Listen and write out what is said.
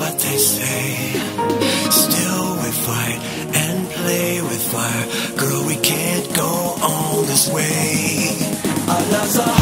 what they say. Still we fight and play with fire. Girl, we can't go on this way. Our love's a